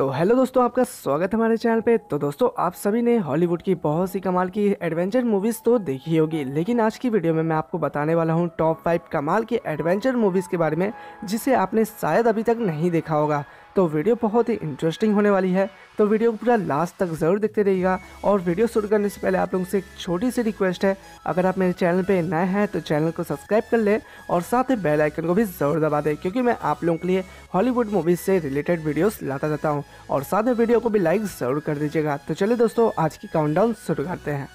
तो हेलो दोस्तों, आपका स्वागत है हमारे चैनल पे। तो दोस्तों, आप सभी ने हॉलीवुड की बहुत सी कमाल की एडवेंचर मूवीज़ तो देखी होगी, लेकिन आज की वीडियो में मैं आपको बताने वाला हूँ टॉप फाइव कमाल की एडवेंचर मूवीज़ के बारे में, जिसे आपने शायद अभी तक नहीं देखा होगा। तो वीडियो बहुत ही इंटरेस्टिंग होने वाली है। तो वीडियो पूरा लास्ट तक ज़रूर देखते रहिएगा। और वीडियो शुरू करने से पहले आप लोगों से एक छोटी सी रिक्वेस्ट है। अगर आप मेरे चैनल पे नए हैं तो चैनल को सब्सक्राइब कर ले और साथ ही बेल आइकन को भी ज़रूर दबा दें, क्योंकि मैं आप लोगों के लिए हॉलीवुड मूवीज़ से रिलेटेड वीडियोस लाता रहता हूँ। और साथ में वीडियो को भी लाइक ज़रूर कर दीजिएगा। तो चलिए दोस्तों, आज की काउंटडाउन शुरू करते हैं।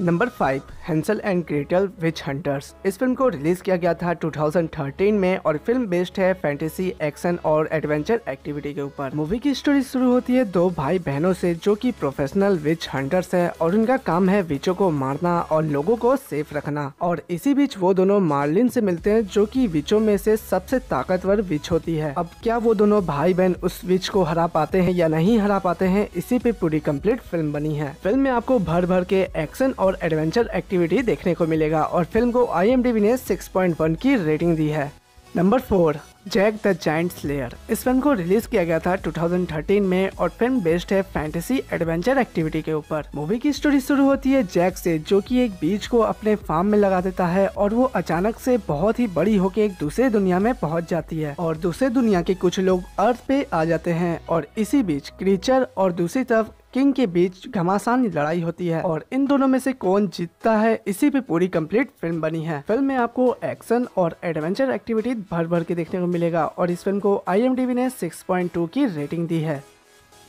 Number five Hansel and Gretel witch hunters इस फ़िल्म को रिलीज़ किया गया था 2013 में और फ़िल्म बेस्ड है फैंटेसी एक्शन और एडवेंचर एक्टिविटी के ऊपर। मूवी की स्टोरी शुरू होती है दो भाई बहनों से जो कि प्रोफेशनल विच हंटर्स है और उनका काम है विचों को मारना और लोगों को सेफ़ रखना। और इसी बीच वो दोनों मार्लिन से मिलते हैं जो की विचों में से सबसे ताकतवर विच होती है। अब क्या वो दोनों भाई बहन उस विच को हरा पाते हैं या नहीं हरा पाते हैं, इसी पे पूरी कंप्लीट फ़िल्म बनी है। फ़िल्म में आपको भर भर के एक्शन और एडवेंचर एक्टिविटी देखने को मिलेगा और फ़िल्म को आई ने 6.1 की रेटिंग दी है। Number four Jack the giant slayer इस फ़िल्म को रिलीज़ किया गया था 2013 में और फ़िल्म बेस्ड है फैंटेसी एडवेंचर एक्टिविटी के ऊपर। मूवी की स्टोरी शुरू होती है जैक से, जो कि एक बीज को अपने फार्म में लगा देता है और वो अचानक से बहुत ही बड़ी होकर एक दूसरे दुनिया में पहुँच जाती है और दूसरे दुनिया के कुछ लोग अर्थ पे आ जाते हैं और इसी बीच क्रीचर और दूसरी तरफ़ किंग के बीच घमासान लड़ाई होती है और इन दोनों में से कौन जीतता है, इसी पे पूरी कंप्लीट फ़िल्म बनी है। फ़िल्म में आपको एक्शन और एडवेंचर एक्टिविटी भर भर के देखने को मिलेगा और इस फ़िल्म को आई ने 6.2 की रेटिंग दी है।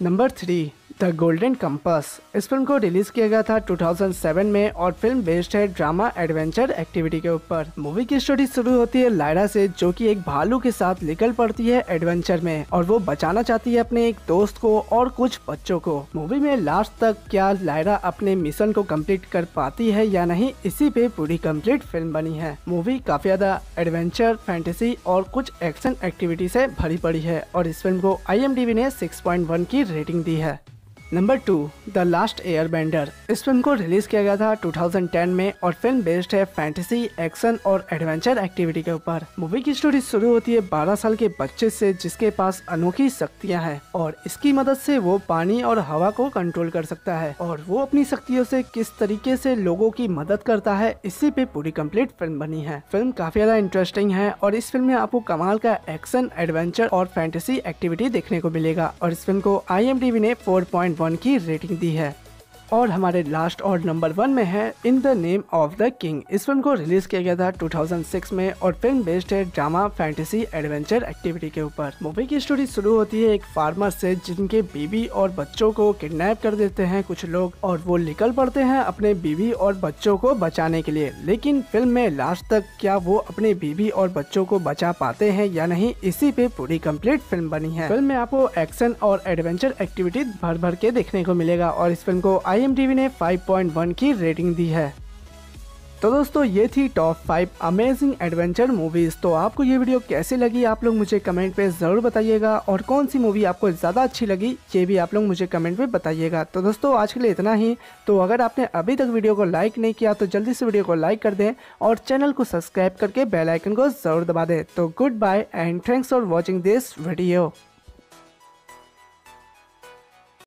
Number three the golden compass इस फ़िल्म को रिलीज़ किया गया था 2007 में और फ़िल्म बेस्ड है ड्रामा एडवेंचर एक्टिविटी के ऊपर। मूवी की स्टोरी शुरू होती है लायरा से, जो कि एक भालू के साथ निकल पड़ती है एडवेंचर में और वो बचाना चाहती है अपने एक दोस्त को और कुछ बच्चों को। मूवी में लास्ट तक क्या लायरा अपने मिशन को कंप्लीट कर पाती है या नहीं, इसी पे पूरी कंप्लीट फ़िल्म बनी है। मूवी काफ़ी ज़्यादा एडवेंचर फैंटेसी और कुछ एक्शन एक्टिविटी से भरी पड़ी है और इस फ़िल्म को आई ने 6.1 की रेटिंग दी है। Number two the last airbender इस फ़िल्म को रिलीज़ किया गया था 2010 में और फ़िल्म बेस्ड है फैंटेसी एक्शन और एडवेंचर एक्टिविटी के ऊपर। मूवी की स्टोरी शुरू होती है 12 साल के बच्चे से, जिसके पास अनोखी शक्तियाँ हैं और इसकी मदद से वो पानी और हवा को कंट्रोल कर सकता है और वो अपनी शक्तियों से किस तरीके से लोगों की मदद करता है, इसी पे पूरी कंप्लीट फ़िल्म बनी है। फ़िल्म काफ़ी ज़्यादा इंटरेस्टिंग है और इस फ़िल्म में आपको कमाल का एक्शन एडवेंचर और फैंटेसी एक्टिविटी देखने को मिलेगा और इस फ़िल्म को आई ने फोर वन की रेटिंग दी है। और हमारे लास्ट और नंबर वन में है in the name of the king इस फ़िल्म को रिलीज़ किया गया था 2006 में और फ़िल्म बेस्ड है ड्रामा फैंटेसी एडवेंचर एक्टिविटी के ऊपर। मूवी की स्टोरी शुरू होती है एक फार्मर से जिनके बीवी और बच्चों को किडनैप कर देते हैं कुछ लोग और वो निकल पड़ते हैं अपने बीवी और बच्चों को बचाने के लिए। लेकिन फ़िल्म में लास्ट तक क्या वो अपने बीवी और बच्चों को बचा पाते हैं या नहीं, इसी पे पूरी कंप्लीट फ़िल्म बनी है। फ़िल्म में आपको एक्शन और एडवेंचर एक्टिविटी भर भर के देखने को मिलेगा और इस फ़िल्म को आई ने 5.1 की रेटिंग दी है। तो दोस्तों, ये थी top five amazing adventure movies तो आपको ये वीडियो कैसी लगी, आप लोग मुझे कमेंट पे ज़रूर बताइएगा। और कौन सी मूवी आपको ज़्यादा अच्छी लगी, ये भी आप लोग मुझे कमेंट पे बताइएगा। तो दोस्तों, आज के लिए इतना ही। तो अगर आपने अभी तक वीडियो को लाइक नहीं किया तो जल्दी से वीडियो को लाइक कर दें और चैनल को सब्सक्राइब करके बेलाइकन को ज़रूर दबा दें। तो goodbye and thanks for watching this video